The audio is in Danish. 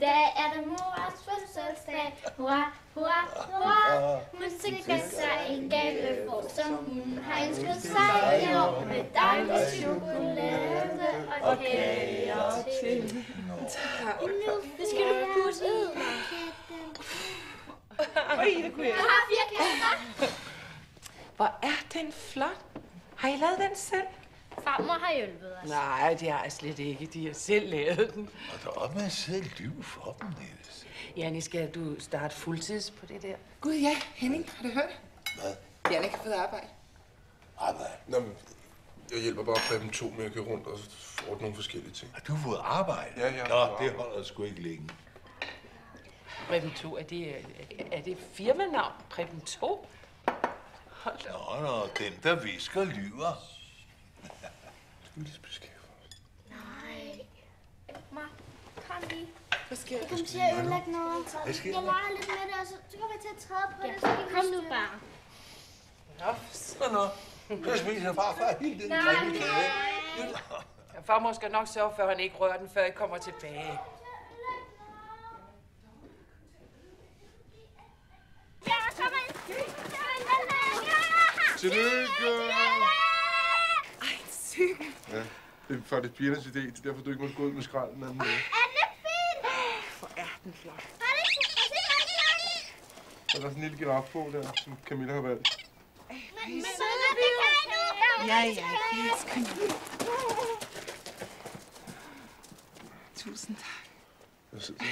dag er det mors fødselsdag. Hurra, hurra, hurra. Musik skal sig en gave for, som hun har ønsket sig i år. Med dejlig chokolade og kager til. Nu det skal du putte ud. Oj, det kunne jeg. Jeg har fire kager. Hvor er den flot. Har I lavet den selv? Farmor har hjulpet os. Nej, det har jeg slet ikke. De har selv lavet den. Og der er op med at sidde liv for dem, Niels. Janni, skal du starte fuldtids på det der? Gud ja, Henning, har du hørt? Hvad? Jannik har fået arbejde. Arbejde. Nå, men jeg hjælper bare Preben to med at køre rundt og ordne nogle forskellige ting. Har du fået arbejde? Ja, ja. Nå, det holder sgu ikke længe. Preben 2, er det, er det firmanavn? Preben 2? Hold da. Nå, nå, den der visker lyver. Nej. Ma, kom lige. Hvad sker Jeg kommer til at ødelægge noget. Hvad sker Jeg leger lidt med det, og så, så kommer jeg til at træde på ja. det. Så kom nu bare. Nå, sådan noget. så spiser farfar hele den Nej, grimme nej. Ja, farmor skal nok sørge for, at han ikke rører den, før I kommer tilbage. Tillykke! Ja, det er faktisk pigernes idé. Det er derfor, du ikke må gå ud med skrald den anden dag. Er det fint? Hvor er den flot. Er det Og der er sådan en lille girafbog der, som Camilla har valgt. Men, men, det kan jeg nu. Ja, ja, skal Tusind tak. Jeg sidder